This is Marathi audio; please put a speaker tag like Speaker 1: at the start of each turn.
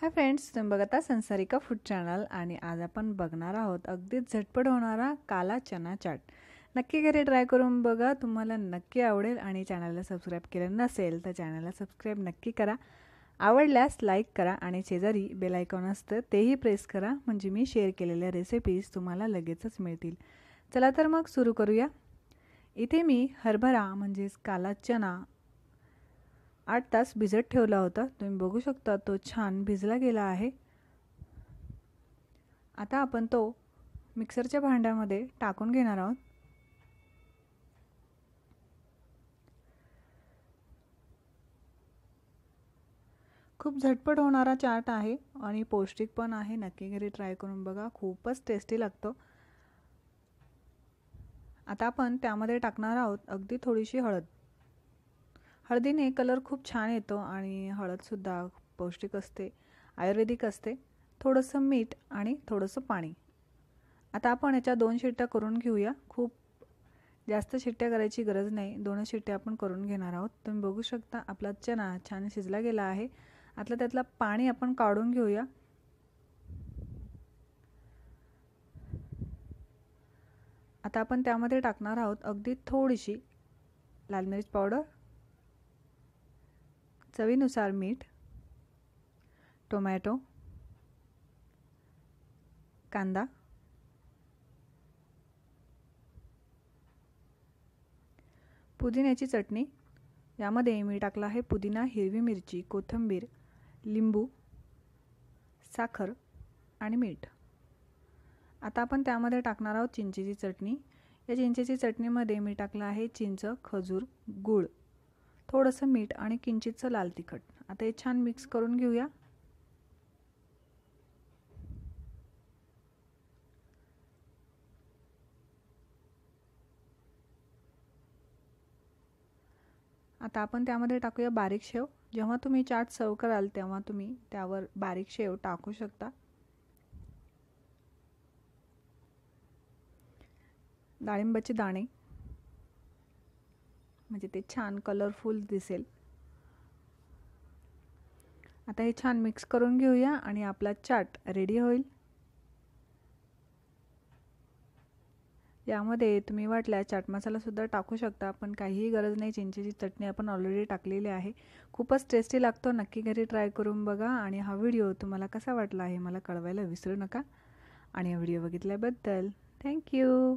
Speaker 1: हाय फ्रेंड्स तुम्ही बघता संसारिका फूड चॅनल आणि आज आपण बघणार आहोत अगदीच झटपट होणारा काला चना चाट. नक्की घरी ट्राय करून बघा तुम्हाला नक्की आवडेल आणि चॅनलला सबस्क्राईब केलं नसेल तर चॅनलला सबस्क्राईब नक्की करा. आवडल्यास लाईक करा आणि शेजारी बेल आयकॉन असतं तेही प्रेस करा म्हणजे मी शेअर केलेल्या रेसिपीज तुम्हाला लगेचच मिळतील. चला तर मग सुरू करूया. इथे मी हरभरा म्हणजेच काला चना आठ तास भिजत ठेवला होता. तुम्ही बघू शकता तो छान भिजला गेला आहे. आता आपण तो मिक्सरच्या भांड्यामध्ये टाकून घेणार आहोत. खूप झटपट होणारा चाट आहे आणि पौष्टिक पण आहे. नक्की घरी ट्राय करून बघा. खूपच टेस्टी लागतो. आता आपण त्यामध्ये टाकणार आहोत अगदी थोडीशी हळद. हळदीने कलर खूप छान येतो आणि हळदसुद्धा पौष्टिक असते आयुर्वेदिक असते. थोडंसं मीठ आणि थोडंसं पाणी. आता आपण याच्या दोन शिट्ट्या करून घेऊया. खूप जास्त शिट्ट्या करायची गरज नाही. दोन शिट्ट्या आपण करून घेणार आहोत. तुम्ही बघू शकता आपला चना छान शिजला गेला आहे. आतलं त्यातलं पाणी आपण काढून घेऊया. आता आपण त्यामध्ये टाकणार आहोत अगदी थोडीशी लाल मिरच पावडर. चवीनुसार मीठ टोमॅटो कांदा पुदिन्याची चटणी. यामध्ये मी टाकला आहे पुदिना हिरवी मिरची कोथिंबीर लिंबू साखर आणि मीठ. आता आपण त्यामध्ये टाकणार आहोत चिंचेची चटणी. या चिंचेची चटणीमध्ये मी टाकलं आहे चिंच खजूर गूळ. थोडंसं मीठ आणि किंचितचं लाल तिखट. आता हे छान मिक्स करून घेऊया. आता आपण त्यामध्ये टाकूया बारीक शेव. जेव्हा तुम्ही चाट सर्व कराल तेव्हा तुम्ही त्यावर बारीक शेव टाकू शकता. डाळिंबाचे दाणे. म्हणजे ते छान कलरफुल दिसेल. आता हे छान मिक्स करून घेऊया आणि आपला चाट रेडी होईल. यामध्ये तुम्ही वाटल्या चाट मसालासुद्धा टाकू शकता पण काहीही गरज नाही. चिंचेची चटणी आपण ऑलरेडी टाकलेली आहे. खूपच टेस्टी लागतो. नक्की घरी ट्राय करून बघा आणि हा व्हिडिओ तुम्हाला कसा वाटला आहे मला कळवायला विसरू नका. आणि हा व्हिडिओ बघितल्याबद्दल थँक्यू